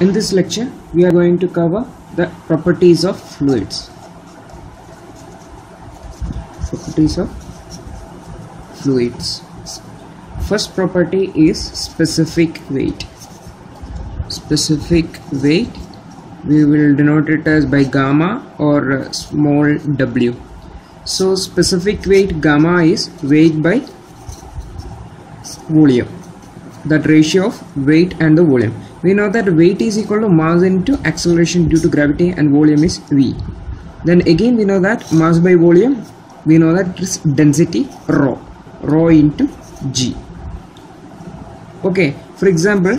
In this lecture, we are going to cover the properties of fluids. Properties of fluids. First property is specific weight. Specific weight, we will denote it as by gamma or small w. So specific weight gamma is weight by volume that ratio of weight and the volume we know that weight is equal to mass into acceleration due to gravity and volume is v. Then again we know that mass by volume we know that it is density rho rho into g. Okay for example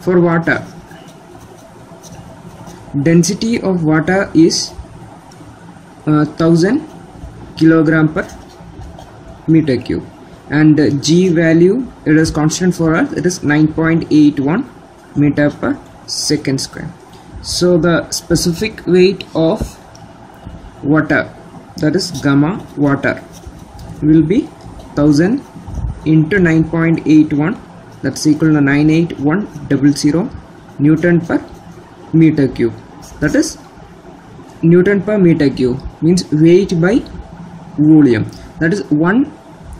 for water density of water is uh, 1000 kilogram per meter cube. And g value it is constant for us it is 9.81 meter per second square. So the specific weight of water that is gamma water will be 1000 into 9.81 that's equal to 98100 newton per meter cube. That is newton per meter cube means weight by volume. That is one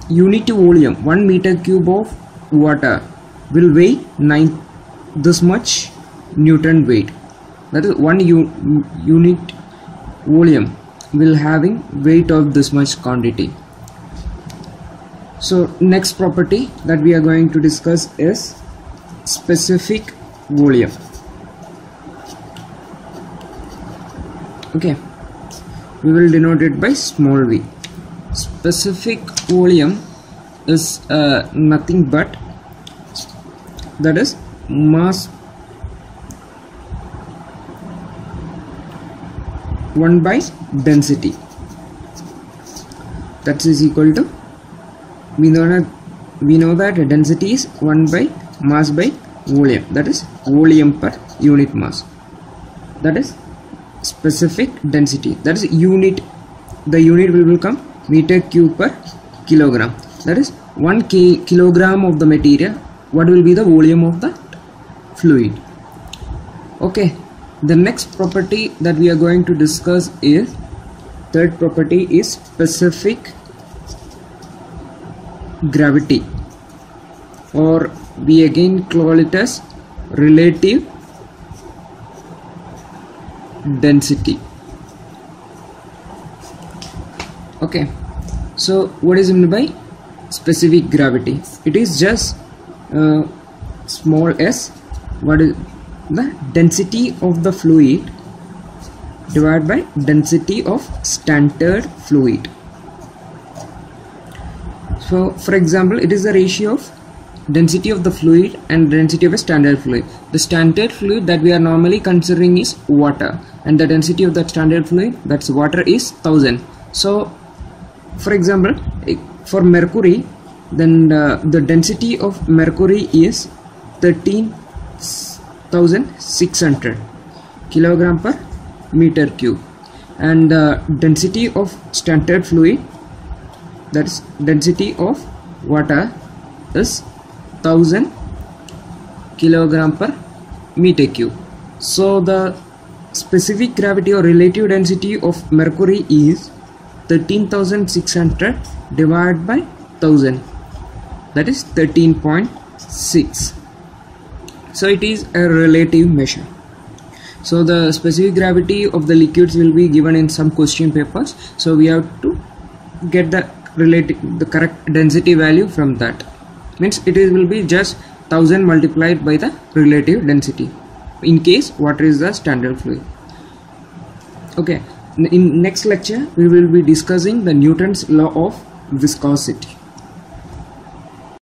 unit volume 1 meter cube of water will weigh 9 this much newton weight. That is one unit volume will having weight of this much quantity. So next property that we are going to discuss is specific volume. Okay. We will denote it by small v. Specific volume is uh, nothing but that is mass 1 by density. That is equal to we know that we know that density is 1 by mass by volume. That is volume per unit mass. That is specific density. That is unit. The unit will become meter cube per kilogram. That is 1 ki kilogram of the material. What will be the volume of the fluid. Okay the next property that we are going to discuss is third property is specific gravity or we again call it as relative density. Okay so what is meant by specific gravity? It is just uh, small s what is the density of the fluid divided by density of standard fluid? So for example it is the ratio of density of the fluid and density of a standard fluid. The standard fluid that we are normally considering is water and the density of that standard fluid that's water is 1000 so for example for mercury then uh, the density of mercury is 13600 kilogram per meter cube. And the density of standard fluid that's density of water is 1000 kilogram per meter cube. So the specific gravity or relative density of mercury is 13600 divided by 1000 that is 13.6 so it is a relative measure. So the specific gravity of the liquids will be given in some question papers. So we have to get the relative the correct density value from that. Means it is will be just 1000 multiplied by the relative density in case water is the standard fluid. Okay in next lecture we will be discussing the newton's law of viscosity